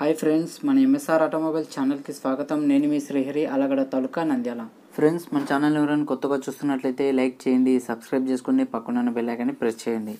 Hi friends మన MSR automobile ఛానల్కి స్వాగతం. నేను మీ శ్రీహరి అలగడ తాలూకా నంద్యాల. ఫ్రెండ్స్ మన ఛానల్ ఎవరైనా కొత్తగా చూస్తున్నట్లయితే లైక్ చేయండి సబ్స్క్రైబ్ చేసుకోండి పక్కన బెల్ ఐకాన్ని ప్రెస్ చేయండి.